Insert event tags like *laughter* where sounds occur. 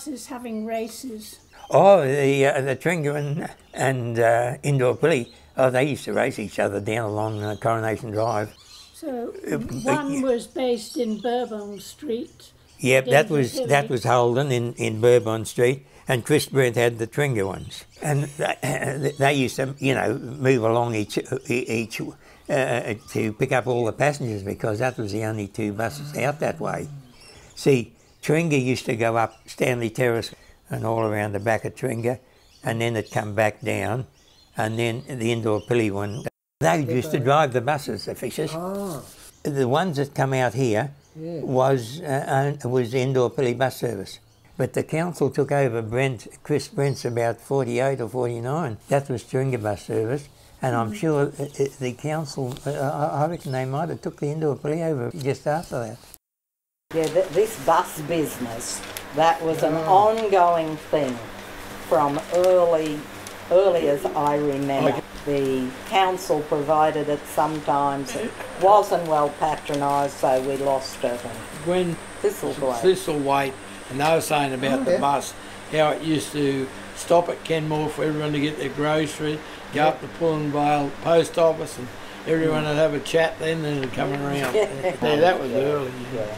buses having races. Oh, the uh, the Taringa and, and uh, Indooroopilly, oh, they used to race each other down along uh, Coronation Drive. So but one was based in Bourbon Street. Yep, that was Hilly. that was Holden in, in Bourbon Street, and Chris Brent had the Taringa ones, and they, they used to you know move along each each uh, to pick up all the passengers because that was the only two buses out that way. See, Taringa used to go up Stanley Terrace and all around the back of Taringa, and then it'd come back down, and then the Indooroopilly one. They used to drive the buses, the fishers. Ah, The ones that come out here Yeah. was uh, uh, was Indooroopilly bus service. But the council took over Brent, Chris Brent's about 48 or 49. That was Taringa bus service. And I'm sure uh, uh, the council, I reckon they might have took the Indooroopilly over just after that. Yeah, th- this bus business, that was an ah. ongoing thing from early, early as I remember. The council provided it sometimes. It wasn't well patronised, so we lost it. And When Thistlethwaite. Thistlethwaite, and they were saying about oh, the yeah. bus, how it used to stop at Kenmore for everyone to get their groceries, go up to Pullen Vale post office, and everyone would have a chat then, and it'd come around. *laughs* yeah, that was early. yeah.